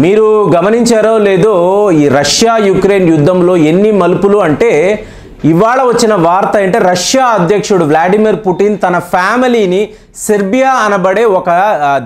మీరు గమనించారో లేదో ఈ రష్యా యుక్రెయిన్ యుద్ధంలో ఎన్ని మలుపులు అంటే ఇవాళ వచ్చిన వార్త అంటే రష్యా అధ్యక్షుడు వ్లాడిమిర్ పుటిన్ తన ఫ్యామిలీని సెర్బియా అనబడే ఒక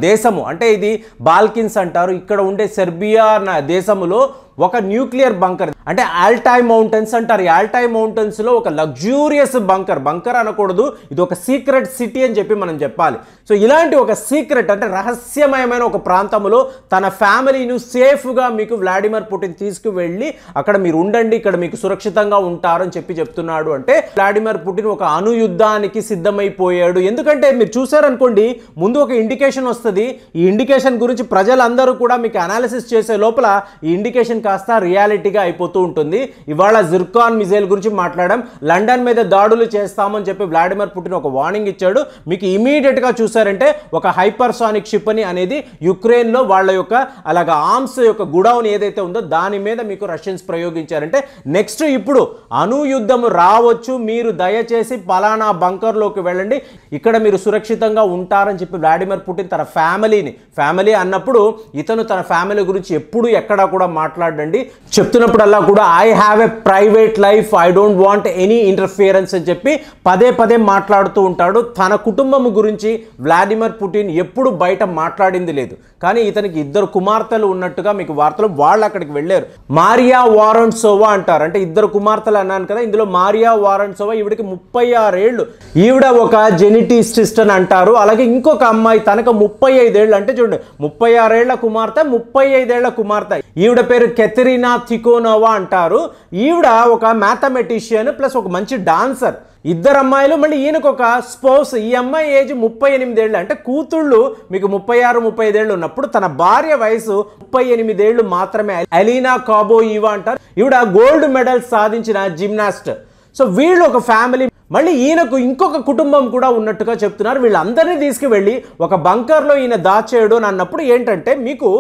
దేశము. అంటే ఇది బాల్కిన్స్ అంటారు. ఇక్కడ ఉండే సెర్బియా దేశములో ఒక న్యూక్లియర్ బంకర్. అంటే ఆల్టై మౌంటైన్స్ అంటారు. ఈ ఆల్టై మౌంటైన్స్లో ఒక లగ్జూరియస్ బంకర్. బంకర్ అనకూడదు. ఇది ఒక సీక్రెట్ సిటీ అని చెప్పి మనం చెప్పాలి. సో ఇలాంటి ఒక సీక్రెట్ అంటే రహస్యమయమైన ఒక ప్రాంతంలో తన ఫ్యామిలీను సేఫ్గా మీకు వ్లాడిమిర్ పుటిన్ తీసుకువెళ్ళి అక్కడ మీరు ఉండండి ఇక్కడ మీకు సురక్షితంగా ఉంటారు అని చెప్పి చెప్తున్నాడు అంటే వ్లాడిమిర్ పుటిన్ ఒక అనుయుద్ధానికి సిద్ధమైపోయాడు. ఎందుకంటే మీరు చూసారనుకోండి ముందు ఒక ఇండికేషన్ వస్తుంది. ఈ ఇండికేషన్ గురించి ప్రజలందరూ కూడా మీకు అనాలిసిస్ చేసే లోపల ఈ ఇండికేషన్ కాస్త రియాలిటీగా అయిపోతూ ఉంటుంది. ఇవాళ జిర్కాన్ మిజైల్ గురించి మాట్లాడాం. లండన్ మీద దాడులు చేస్తామని చెప్పి వ్లాడిమిర్ పుటిన్ ఒక వార్నింగ్ ఇచ్చాడు. మీకు ఇమీడియట్గా చూసారంటే ఒక హైపర్సానిక్ షిప్ అని అనేది యుక్రెయిన్లో వాళ్ళ యొక్క అలాగ ఆర్మ్స్ యొక్క గుడౌన్ ఏదైతే ఉందో దాని మీద మీకు రష్యన్స్ ప్రయోగించారంటే నెక్స్ట్ ఇప్పుడు అనుయుద్ధం రావచ్చు. మీరు దయచేసి పలానా బంకర్లోకి వెళ్ళండి. ఇక్కడ మీరు సురక్షితంగా ఉంటారని చెప్పి వ్లాడిమిర్ పుటిన్ తన ఫ్యామిలీని ఫ్యామిలీ అన్నప్పుడు ఇతను తన ఫ్యామిలీ గురించి ఎప్పుడు ఎక్కడా కూడా మాట్లాడు మాట్లాడండి. చెప్తున్నప్పుడల్లా కూడా I have a private life I don't want any interference అని చెప్పి పదే పదే మాట్లాడుతూ ఉంటాడు. తన కుటుంబం గురించి వ్లాడిమిర్ పుటిన్ ఎప్పుడు బయట మాట్లాడింది లేదు. కానీ ఇతనికి ఇద్దరు కుమార్తెలు ఉన్నట్టుగా మీకు వార్తలు వాళ్ళు అక్కడికి వెళ్ళారు. మారియా వారంట్సోవా అంటారు. అంటే ఇద్దరు కుమార్తెలు అన్నాను కదా ఇందులో మారియా వారంట్సోవా ఈవిడికి ముప్పై ఆరేళ్ళు. ఈవిడ ఒక జెనిటిస్టిస్ట్ అని అంటారు. అలాగే ఇంకొక అమ్మాయి తనకు ముప్పై ఐదేళ్ళు. అంటే చూడండి ముప్పై ఆరేళ్ళ కుమార్తె ముప్పై ఐదేళ్ళ కుమార్తె. ఈవిడ పేరు కెథరినా థికోనోవా అంటారు. ఈవిడ ఒక మ్యాథమెటిషియన్ ప్లస్ ఒక మంచి డాన్సర్. ఇద్దరు అమ్మాయిలు మళ్ళీ ఈయనకు ఒక స్పోస్. ఈ అమ్మాయి ఏజ్ ముప్పై ఎనిమిదేళ్ళు. అంటే కూతుళ్ళు మీకు ముప్పై ఆరు ముప్పై ఐదేళ్ళు ఉన్నప్పుడు తన భార్య వయసు ముప్పై ఎనిమిదేళ్ళు మాత్రమే. అలీనా కాబో ఈవా అంటారు. ఈవిడ గోల్డ్ మెడల్ సాధించిన జిమ్నాస్ట్. సో వీళ్ళు ఒక ఫ్యామిలీ. మళ్ళీ ఈయనకు ఇంకొక కుటుంబం కూడా ఉన్నట్టుగా చెప్తున్నారు. వీళ్ళందరినీ తీసుకువెళ్ళి ఒక బంకర్లో ఈయన దాచేయడు అన్నప్పుడు ఏంటంటే మీకు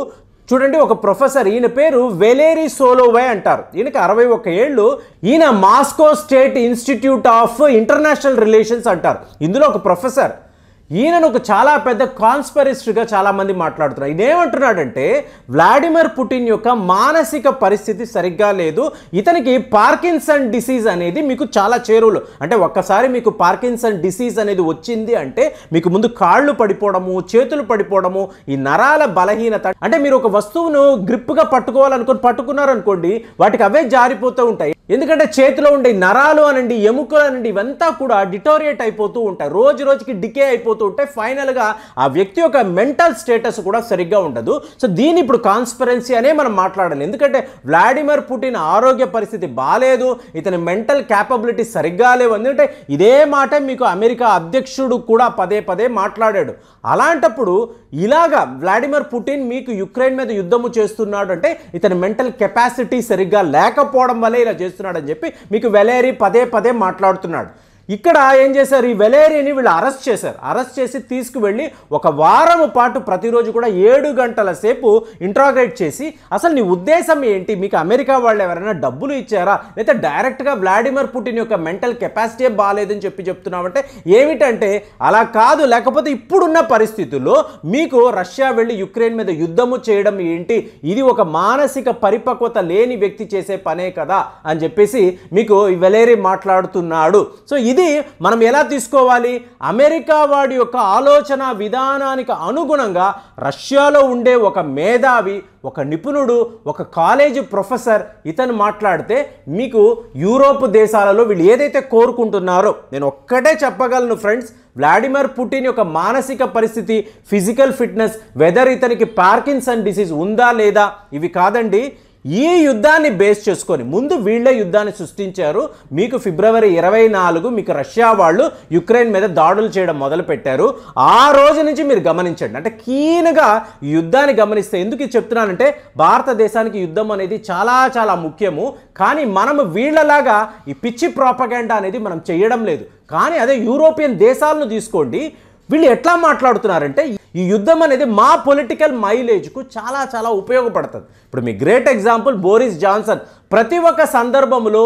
చూడండి ఒక ప్రొఫెసర్ ఈయన పేరు వెలేరీ సోలోవే అంటారు. ఈయనకి అరవై ఒక్క ఏళ్ళు ఈయన Moscow State Institute of International Relations అంటారు. ఇందులో ఒక ప్రొఫెసర్ ఈయనను ఒక చాలా పెద్ద కాన్స్పరిస్ట్గా చాలామంది మాట్లాడుతున్నారు. ఈయన ఏమంటున్నాడంటే వ్లాడిమిర్ పుటిన్ యొక్క మానసిక పరిస్థితి సరిగ్గా లేదు. ఇతనికి పార్కిన్సన్ డిసీజ్ అనేది మీకు చాలా చేరువులు. అంటే ఒక్కసారి మీకు పార్కిన్సన్ డిసీజ్ అనేది వచ్చింది అంటే మీకు ముందు కాళ్ళు పడిపోవడము చేతులు పడిపోవడము ఈ నరాల బలహీనత. అంటే మీరు ఒక వస్తువును గ్రిప్గా పట్టుకోవాలనుకొని పట్టుకున్నారనుకోండి వాటికి అవే జారిపోతూ ఉంటాయి. ఎందుకంటే చేతిలో ఉండే నరాలు అనండి ఎముకలు అనండి ఇవంతా కూడా డిటోరియేట్ అయిపోతూ ఉంటాయి. రోజు రోజుకి డికే అయిపోతూ ఉంటాయి. ఫైనల్గా ఆ వ్యక్తి యొక్క మెంటల్ స్టేటస్ కూడా సరిగ్గా ఉండదు. సో దీని ఇప్పుడు కాన్స్పరెన్సీ అనే మనం మాట్లాడాలి. ఎందుకంటే వ్లాడిమిర్ పుటిన్ ఆరోగ్య పరిస్థితి బాగాలేదు ఇతని మెంటల్ క్యాపబిలిటీ సరిగ్గా లేవు. ఎందుకంటే ఇదే మాట మీకు అమెరికా అధ్యక్షుడు కూడా పదే పదే మాట్లాడాడు. అలాంటప్పుడు ఇలాగా వ్లాడిమిర్ పుటిన్ మీకు యుక్రెయిన్ మీద యుద్ధము చేస్తున్నాడు అంటే ఇతని మెంటల్ కెపాసిటీ సరిగ్గా లేకపోవడం వల్ల ఇలా చేస్తున్నాడని చెప్పి మీకు వెలేరి పదే పదే మాట్లాడుతున్నాడు. ఇక్కడ ఏం చేశారు? ఈ వెలేరిని వీళ్ళు అరెస్ట్ చేశారు. అరెస్ట్ చేసి తీసుకువెళ్ళి ఒక వారం పాటు ప్రతిరోజు కూడా ఏడు గంటల సేపు ఇంట్రాగ్రేట్ చేసి అసలు నీ ఉద్దేశం ఏంటి? మీకు అమెరికా వాళ్ళు ఎవరైనా డబ్బులు ఇచ్చారా? లేదా డైరెక్ట్గా వ్లాడిమిర్ పుటిన్ యొక్క మెంటల్ కెపాసిటీ బాగాలేదని చెప్పి చెప్తున్నామంటే ఏమిటంటే అలా కాదు. లేకపోతే ఇప్పుడున్న పరిస్థితుల్లో మీకు రష్యా వెళ్ళి యుక్రెయిన్ మీద యుద్ధము చేయడం ఏంటి? ఇది ఒక మానసిక పరిపక్వత లేని వ్యక్తి చేసే పనే కదా? అని చెప్పేసి మీకు ఈ మాట్లాడుతున్నాడు. సో ఇది ఇది మనం ఎలా తీసుకోవాలి? అమెరికా వాడి యొక్క ఆలోచన విధానానికి అనుగుణంగా రష్యాలో ఉండే ఒక మేధావి ఒక నిపుణుడు ఒక కాలేజీ ప్రొఫెసర్ ఇతను మాట్లాడితే మీకు యూరోప్ దేశాలలో వీళ్ళు ఏదైతే కోరుకుంటున్నారో నేను ఒక్కటే చెప్పగలను ఫ్రెండ్స్ వ్లాడిమిర్ పుటిన్ యొక్క మానసిక పరిస్థితి ఫిజికల్ ఫిట్నెస్ వెదర్ ఇతనికి పార్కిన్సన్ డిసీజ్ ఉందా లేదా? ఇవి కాదండి. ఈ యుద్ధాన్ని బేస్ చేసుకొని ముందు వీళ్ళే యుద్ధాన్ని సృష్టించారు. మీకు ఫిబ్రవరి ఇరవై నాలుగు మీకు రష్యా వాళ్ళు యుక్రెయిన్ మీద దాడులు చేయడం మొదలుపెట్టారు. ఆ రోజు నుంచి మీరు గమనించండి. అంటే కీన్గా యుద్ధాన్ని గమనిస్తే ఎందుకు ఇది చెప్తున్నానంటే భారతదేశానికి యుద్ధం అనేది చాలా చాలా ముఖ్యము. కానీ మనము వీళ్ళలాగా ఈ పిచ్చి ప్రాపగెండా అనేది మనం చేయడం లేదు. కానీ అదే యూరోపియన్ దేశాలను తీసుకోండి. వీళ్ళు ఎట్లా మాట్లాడుతున్నారంటే ఈ యుద్ధం అనేది మా పొలిటికల్ మైలేజ్కు చాలా చాలా ఉపయోగపడుతుంది. ఇప్పుడు మీ గ్రేట్ ఎగ్జాంపుల్ బోరిస్ జాన్సన్ ప్రతి ఒక్క సందర్భంలో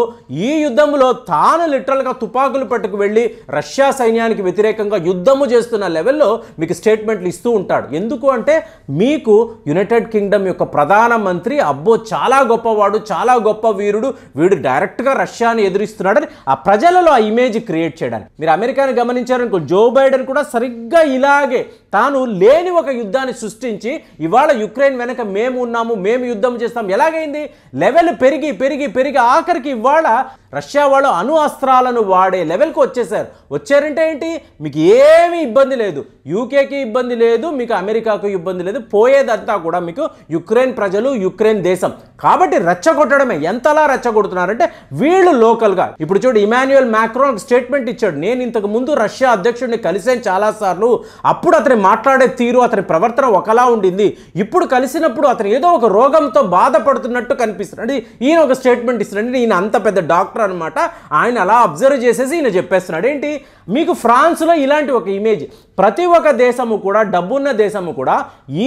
ఈ యుద్ధంలో తాను లిటరల్గా తుపాకులు పట్టుకు వెళ్ళి రష్యా సైన్యానికి వ్యతిరేకంగా యుద్ధము చేస్తున్న లెవెల్లో మీకు స్టేట్మెంట్లు ఇస్తూ ఉంటాడు. ఎందుకు అంటే మీకు యునైటెడ్ కింగ్డమ్ యొక్క ప్రధానమంత్రి అబ్బో చాలా గొప్పవాడు చాలా గొప్ప వీరుడు వీడు డైరెక్ట్గా రష్యాని ఎదురిస్తున్నాడని ఆ ప్రజలలో ఆ ఇమేజ్ క్రియేట్ చేయడానికి. మీరు అమెరికాని గమనించారనుకో జో బైడెన్ కూడా సరిగ్గా ఇలాగే తాను లేని ఒక యుద్ధాన్ని సృష్టించి ఇవాళ యుక్రెయిన్ వెనక మేము ఉన్నాము మేము యుద్ధం చేస్తాం. ఎలాగైంది? లెవెల్ పెరిగి పెరిగి పెరిగి ఆఖరికి ఇవాళ రష్యా వాళ్ళు అణు అస్త్రాలను వాడే లెవెల్కి వచ్చేసారు వచ్చారంటే ఏంటి? మీకు ఏమీ ఇబ్బంది లేదు. యూకేకి ఇబ్బంది లేదు మీకు అమెరికాకు ఇబ్బంది లేదు. పోయేదంతా కూడా మీకు యుక్రెయిన్ ప్రజలు యుక్రెయిన్ దేశం. కాబట్టి రెచ్చగొట్టడమే. ఎంతలా రెచ్చగొడుతున్నారంటే వీళ్ళు లోకల్గా. ఇప్పుడు చూడు ఇమాన్యుయల్ మ్యాక్రోన్ స్టేట్మెంట్ ఇచ్చాడు. నేను ఇంతకు ముందు రష్యా అధ్యక్షుడిని కలిసాను చాలాసార్లు. అప్పుడు అతని మాట్లాడే తీరు అతని ప్రవర్తన ఒకలా ఉండింది. ఇప్పుడు కలిసినప్పుడు అతను ఏదో ఒక రోగంతో బాధపడుతున్నట్టు కనిపిస్తున్నాడు. అంటే ఈయన ఒక స్టేట్మెంట్ ఇస్తున్నాడు. ఈయన అంత పెద్ద డాక్టర్ అనమాట ఆయన అలా అబ్జర్వ్ చేసేసి ఈయన చెప్పేస్తున్నాడు. ఏంటి? మీకు ఫ్రాన్స్లో ఇలాంటి ఒక ఇమేజ్ ప్రతి ఒక్క దేశము కూడా డబ్బున్న దేశము కూడా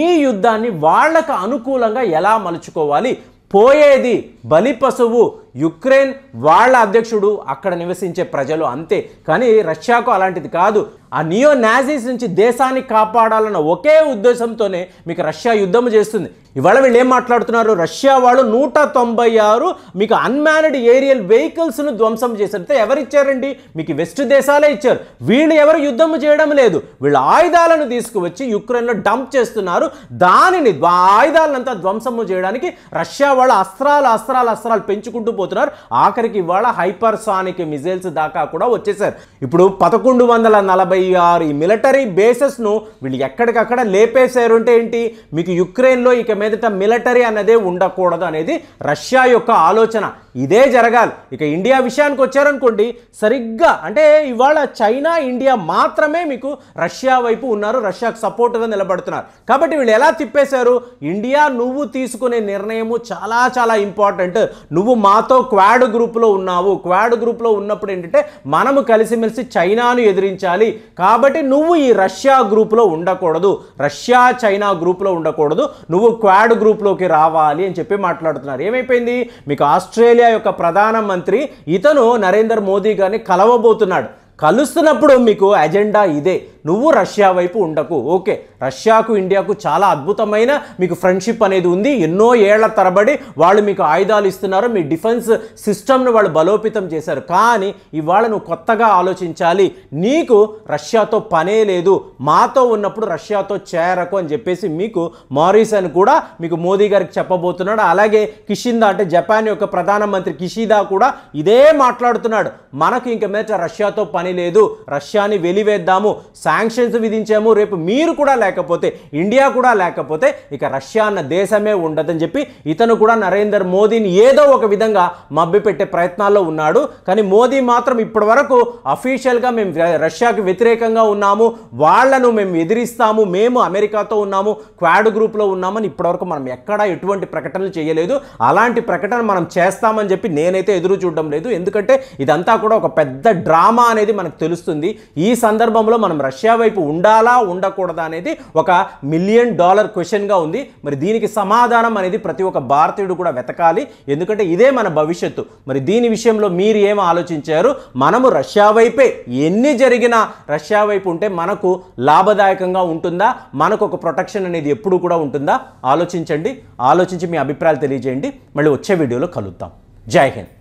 ఈ యుద్ధాన్ని వాళ్ళకు అనుకూలంగా ఎలా మలుచుకోవాలి? పోయేది బలి పశువు యుక్రెయిన్ వాళ్ళ అధ్యక్షుడు అక్కడ నివసించే ప్రజలు అంతే. కానీ రష్యాకు అలాంటిది కాదు. ఆ నియో నాజీస్ నుంచి దేశాన్ని కాపాడాలన్న ఒకే ఉద్దేశంతోనే మీకు రష్యా యుద్ధం చేస్తుంది. ఇవాళ వీళ్ళు ఏం మాట్లాడుతున్నారు? రష్యా వాళ్ళు నూట తొంభై ఆరు మీకు అన్మానడ్ ఏరియల్ వెహికల్స్ను ధ్వంసం చేశారు. ఎవరిచ్చారండి? మీకు వెస్ట్ దేశాలే ఇచ్చారు. వీళ్ళు ఎవరు యుద్ధం చేయడం లేదు. వీళ్ళు ఆయుధాలను తీసుకువచ్చి యుక్రెయిన్లో డంప్ చేస్తున్నారు. దానిని ఆయుధాలంతా ధ్వంసము చేయడానికి రష్యా వాళ్ళు అస్త్రాలు అస్త్రాలు అస్త్రాలు పెంచుకుంటూ పోతున్నారు ఆఖరికి ఇవాళ హైపర్సానిక్ మిజైల్స్ దాకా కూడా వచ్చేసారు. ఇప్పుడు పదకొండు వందల నలభై ఆరు ఈ మిలిటరీ బేసెస్ను వీళ్ళు ఎక్కడికక్కడ లేపేశారు అంటే ఏంటి? మీకు యుక్రెయిన్లో ఇక మీదట మిలిటరీ అన్నదే ఉండకూడదు అనేది రష్యా యొక్క ఆలోచన. ఇదే జరగాలి. ఇక ఇండియా విషయానికి వచ్చారనుకోండి సరిగ్గా అంటే ఇవాళ చైనా ఇండియా మాత్రమే మీకు రష్యా వైపు ఉన్నారు రష్యాకు సపోర్ట్గా నిలబడుతున్నారు. కాబట్టి వీళ్ళు ఎలా తిప్పేశారు? ఇండియా నువ్వు తీసుకునే నిర్ణయము చాలా చాలా ఇంపార్టెంట్. నువ్వు మాతో క్వాడ్ గ్రూప్లో ఉన్నావు. క్వాడ్ గ్రూప్లో ఉన్నప్పుడు ఏంటంటే మనము కలిసిమెలిసి చైనాను ఎదిరించాలి. కాబట్టి నువ్వు ఈ రష్యా గ్రూప్లో ఉండకూడదు. రష్యా చైనా గ్రూప్లో ఉండకూడదు. నువ్వు క్వాడ్ గ్రూప్లోకి రావాలి అని చెప్పి మాట్లాడుతున్నారు. ఏమైపోయింది? మీకు ఆస్ట్రేలియా యొక్క ప్రధానమంత్రి ఇతను నరేంద్ర మోదీ గారిని కలవబోతున్నాడు. కలుస్తున్నప్పుడు మీకు అజెండా ఇదే. నువ్వు రష్యా వైపు ఉండకు. ఓకే రష్యాకు ఇండియాకు చాలా అద్భుతమైన మీకు ఫ్రెండ్షిప్ అనేది ఉంది. ఎన్నో ఏళ్ళ తరబడి వాళ్ళు మీకు ఆయుధాలు ఇస్తున్నారు. మీ డిఫెన్స్ సిస్టమ్ను వాళ్ళు బలోపేతం చేశారు. కానీ ఇవాళ నువ్వు కొత్తగా ఆలోచించాలి. నీకు రష్యాతో పనే లేదు. మాతో ఉన్నప్పుడు రష్యాతో చేరకు అని చెప్పేసి మీకు మారిస్ అని కూడా మీకు మోదీ గారికి చెప్పబోతున్నాడు. అలాగే కిషిందా అంటే జపాన్ యొక్క ప్రధానమంత్రి కిషిదా కూడా ఇదే మాట్లాడుతున్నాడు. మనకు ఇంక మీద రష్యాతో పని లేదు. రష్యాని వెలివేద్దాము. శాంక్షన్స్ విధించాము రేపు మీరు కూడా లేకపోతే ఇండియా కూడా లేకపోతే ఇక రష్యా అన్న దేశమే ఉండదని చెప్పి ఇతను కూడా నరేందర్ మోదీని ఏదో ఒక విధంగా మభ్యపెట్టే ప్రయత్నాల్లో ఉన్నాడు. కానీ మోదీ మాత్రం ఇప్పటి వరకు అఫీషియల్గా మేము రష్యాకి వ్యతిరేకంగా ఉన్నాము వాళ్ళను మేము ఎదిరిస్తాము మేము అమెరికాతో ఉన్నాము క్వాడ్ గ్రూప్లో ఉన్నామని ఇప్పటివరకు మనం ఎక్కడా ఎటువంటి ప్రకటనలు చేయలేదు. అలాంటి ప్రకటన మనం చేస్తామని చెప్పి నేనైతే ఎదురు చూడడం లేదు. ఎందుకంటే ఇదంతా కూడా ఒక పెద్ద డ్రామా అనేది మనకు తెలుస్తుంది. ఈ సందర్భంలో మనం రష్యా రష్యా వైపు ఉండాలా ఉండకూడదా అనేది ఒక మిలియన్ డాలర్ క్వశ్చన్గా ఉంది. మరి దీనికి సమాధానం అనేది ప్రతి ఒక్క భారతీయుడు కూడా వెతకాలి. ఎందుకంటే ఇదే మన భవిష్యత్తు. మరి దీని విషయంలో మీరు ఏం ఆలోచించారు? మనము రష్యా వైపే ఎన్ని జరిగినా రష్యా వైపు ఉంటే మనకు లాభదాయకంగా ఉంటుందా? మనకు ఒక ప్రొటెక్షన్ అనేది ఎప్పుడు కూడా ఉంటుందా? ఆలోచించండి. ఆలోచించి మీ అభిప్రాయాలు తెలియజేయండి. మళ్ళీ వచ్చే వీడియోలో కలుద్దాం. జై హింద్.